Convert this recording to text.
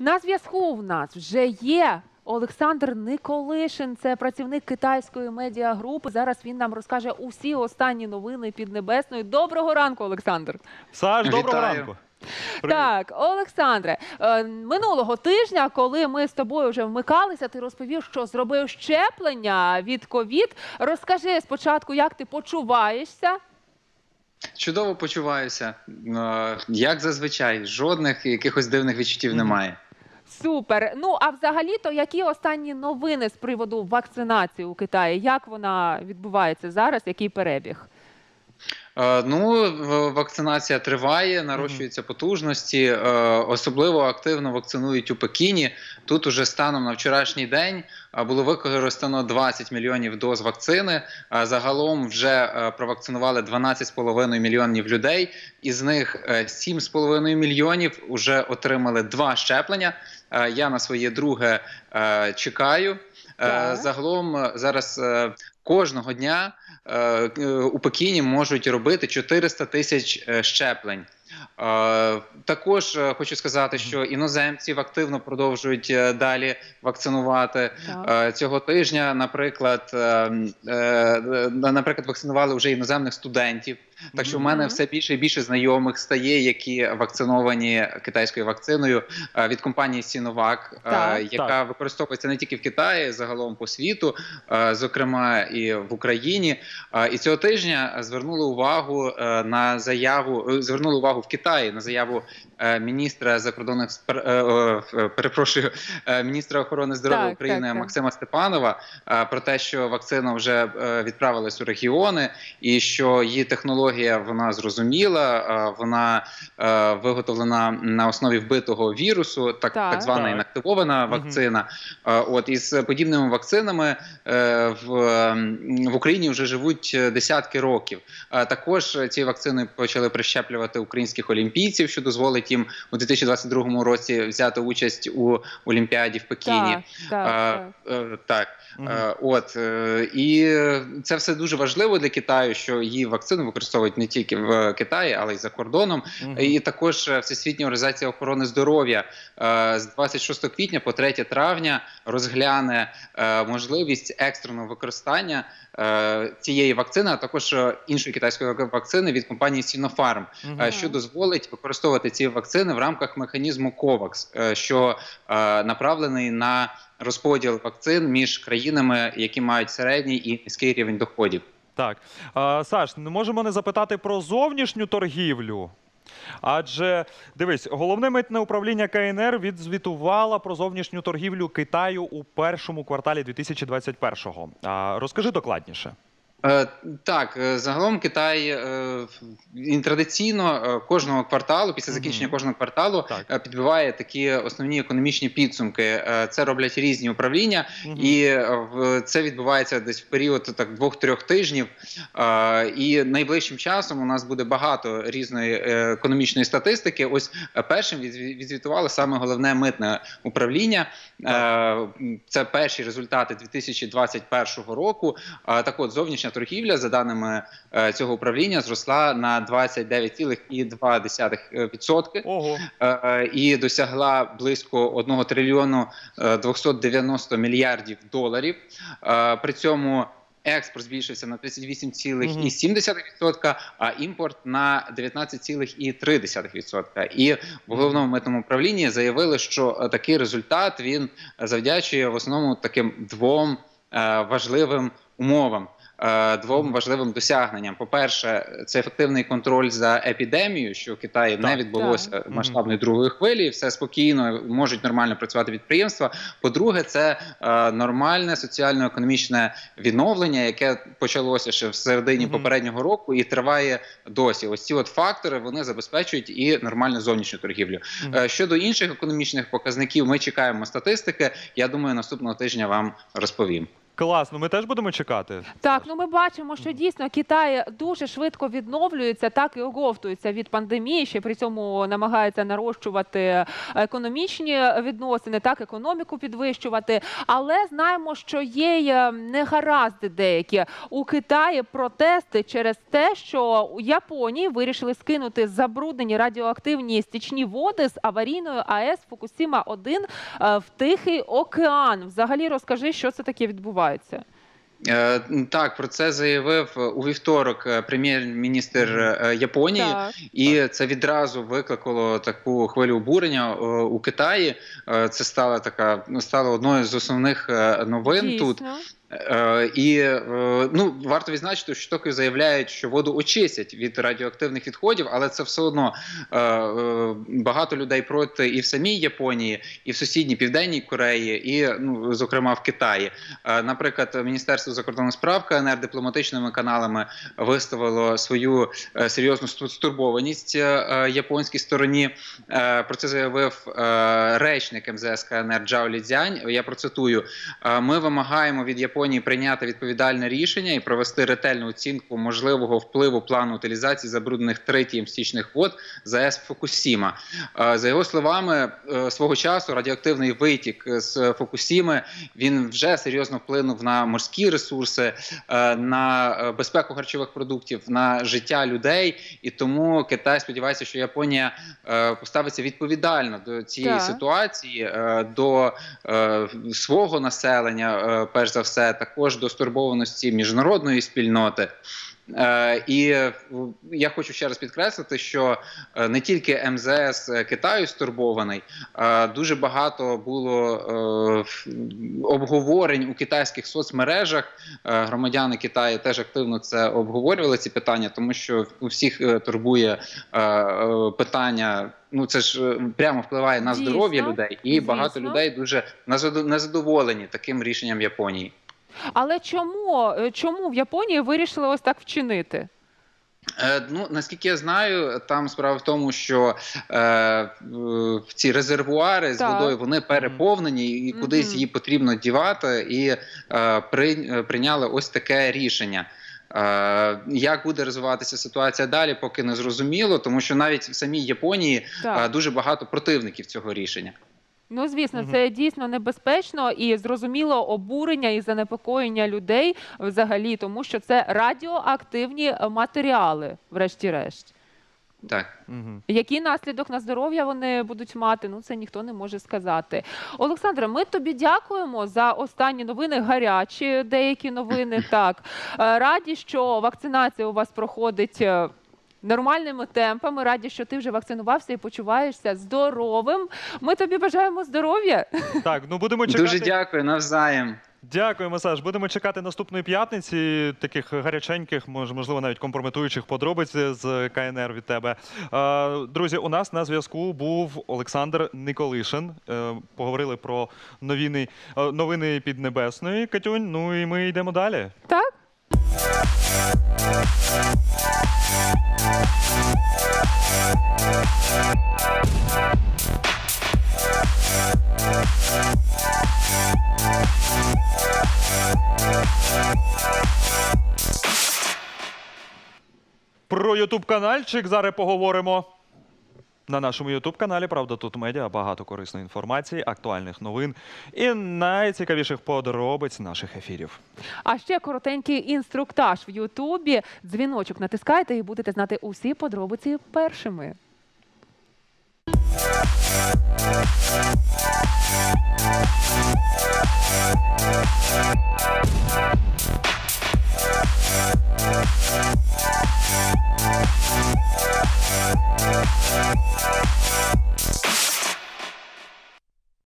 На зв'язку в нас вже є Олександр Николишин, це працівник китайської медіагрупи. Зараз він нам розкаже усі останні новини Піднебесної. Доброго ранку, Олександр. Саш, доброго Вітаю. ранку. Привіт. Так, Олександре, е, минулого тижня, коли ми з тобою вже вмикалися, ти розповів, що зробив щеплення від ковід. Розкажи спочатку, як ти почуваєшся. Чудово почуваюся. Е, Як зазвичай, жодних якихось дивних відчуттів немає. Супер. Ну а взагалі-то які останні новини з приводу вакцинації у Китаї? Як вона відбувається зараз? Який перебіг? Е, Ну, вакцинація триває, нарощуються потужності. е, Особливо активно вакцинують у Пекіні. Тут уже станом на вчорашній день е, було використано 20 мільйонів доз вакцини. Загалом вже провакцинували 12,5 мільйонів людей. Із них е, 7,5 мільйонів вже отримали два щеплення. Я на своє друге чекаю. Загалом зараз кожного дня е, е, у Пекіні можуть робити 400 тисяч е, щеплень. Е, Також е, хочу сказати, що іноземців активно продовжують е, далі вакцинувати. Е, Цього тижня, наприклад, е, е, наприклад, вакцинували вже іноземних студентів. Так що в мене все більше і більше знайомих стає, які вакциновані китайською вакциною е, від компанії Sinovac, е, Так. яка Так. використовується не тільки в Китаї, загалом по світу, е, зокрема і в Україні. І цього тижня звернули увагу на заяву, звернули увагу в Китаї на заяву міністра закордонних перепрошую, міністра охорони здоров'я Так, України так, так. Максима Степанова про те, що вакцина вже відправилась у регіони, і що її технологія вона зрозуміла, е, вона е, виготовлена на основі вбитого вірусу, так, Так. так звана Так. інактивована вакцина. Е, От із подібними вакцинами в, в Україні вже живуть десятки років. Також ці вакцини почали прищеплювати українських олімпійців, що дозволить їм у 2022 році взяти участь у Олімпіаді в Пекіні. Так, так, так. Е, от і це все дуже важливо для Китаю, що її вакцину використовують не тільки в Китаї, але й за кордоном. Мгм. І також е, Всесвітня організація охорони здоров'я е, з 26 квітня по 3 травня розгляне е, можливість екстреного використання цієї вакцини, а також іншої китайської вакцини від компанії Sinopharm, е, що дозволить використовувати ці вакцини в рамках механізму COVAX, що направлений на розподіл вакцин між країнами, які мають середній і низький рівень доходів. Так. Саш, не можемо не запитати про зовнішню торгівлю. Адже дивись, головне митне управління КНР відзвітувало про зовнішню торгівлю Китаю у першому кварталі 2021-го. А, розкажи докладніше. Е, Так, е, загалом Китай е, традиційно кожного кварталу, після закінчення кожного кварталу, Так. підбиває такі основні економічні підсумки. Це роблять різні управління, і це відбувається десь в період так двох-трьох тижнів. І найближчим часом у нас буде багато різної економічної статистики. Ось першим відзві- відзвітувало саме головне митне управління. Е, Це перші результати 2021 року. Так от зовнішня торгівля, за даними е, цього управління, зросла на 29,2%. Ого. Е, е, і досягла близько 1 трильйону е, 290 мільярдів доларів. Е, При цьому експорт збільшився на 38,7%, а імпорт на 19,3%. І в головному митному управлінні заявили, що е, такий результат він завдячує в основному таким двом е, важливим умовам. Е, Двом важливим досягненням. По-перше, це ефективний контроль за епідемією, що в Китаї не відбулося Так. масштабної другої хвилі, все спокійно можуть нормально працювати підприємства. По-друге, це е, нормальне соціально-економічне відновлення, яке почалося ще в середині Мгм. попереднього року і триває досі. Ось ці от фактори вони забезпечують і нормальну зовнішню торгівлю. Мгм. Е, Щодо інших економічних показників, ми чекаємо статистики. Я думаю, наступного тижня вам розповім. Класно, ми теж будемо чекати. Так, ну ми бачимо, що дійсно Китай дуже швидко відновлюється, так і оговтується від пандемії. Ще при цьому намагається нарощувати економічні відносини, так економіку підвищувати. Але знаємо, що є е, негаразди деякі у Китаї протести через те, що у Японії вирішили скинути забруднені радіоактивні стічні води з аварійної АЕС Фукусіма 1 в Тихий океан. Взагалі розкажи, що це таке відбувається. Е, Так, про це заявив у вівторок е, прем'єр-міністр е, Японії. Так. І це відразу викликало таку хвилю обурення у Китаї. Це стала така стало одною з основних новин тут. Дійсно. Е, І е, ну варто відзначити, що Токіо заявляють, що воду очистять від радіоактивних відходів, але це все одно е, е, багато людей проти і в самій Японії, і в сусідній південній Кореї, і ну зокрема в Китаї. Е, Наприклад, Міністерство закордонних справ КНР дипломатичними каналами виставило свою е, серйозну стурбованість е, е, японській стороні. Е, Про це заявив е, речник МЗС КНР Джао Лідзянь. Я процитую: Е, Ми вимагаємо від Японії прийняти відповідальне рішення і провести ретельну оцінку можливого впливу плану утилізації забруднених третім стічних вод ЗАЕС Фукусіма. Е, За його словами, е, свого часу радіоактивний витік з Фукусіми він вже серйозно вплинув на морські ресурси, е, на безпеку харчових продуктів, на життя людей. І тому Китай сподівається, що Японія поставиться відповідально до цієї Так. ситуації, до свого населення, перш за все, також до стурбованості міжнародної спільноти. Е, І я хочу ще раз підкреслити, що е, не тільки МЗС Китаю стурбований, е, дуже багато було е, обговорень у китайських соцмережах. Громадяни Китаю теж активно це обговорювали ці питання, тому що у всіх турбує питання. Ну це ж прямо впливає на здоров'я людей, і багато людей дуже незадоволені таким рішенням Японії. Але чому, е, чому в Японії вирішили ось так вчинити? Е, ну наскільки я знаю, там справа в тому, що е, ці резервуари з Так. водою вони переповнені, і кудись її потрібно дівати, і е, при, е, прийняли ось таке рішення. Е, як буде розвиватися ситуація далі, поки не зрозуміло, тому що навіть в самій Японії е, дуже багато противників цього рішення. Ну, звісно, це дійсно небезпечно і зрозуміло обурення і занепокоєння людей взагалі, тому що це радіоактивні е, матеріали, врешті-решт. Так. Угу. Який наслідок на здоров'я вони будуть мати? Ну це ніхто не може сказати. Олександре, ми тобі дякуємо за останні новини, гарячі деякі новини. Так Е, раді, що вакцинація у вас проходить. Нормальними темпами раді, що ти вже вакцинувався і почуваєшся здоровим. Ми тобі бажаємо здоров'я. Так, ну будемо чекати. Дуже дякую навзаєм. Дякуємо, Саш. Будемо чекати наступної п'ятниці, таких гаряченьких, мож- можливо, навіть компрометуючих подробиць з КНР від тебе. Друзі, у нас на зв'язку був Олександр Николишин. Е, Поговорили про новини, е, новини Піднебесної Катюнь. Ну і ми йдемо далі. Так? Про Ютуб канальчик зараз поговоримо. На нашому Ютуб каналі Правда тут медіа багато корисної інформації, актуальних новин і найцікавіших подробиць наших ефірів. А ще коротенький інструктаж в Ютубі. Дзвіночок натискайте і будете знати усі подробиці першими.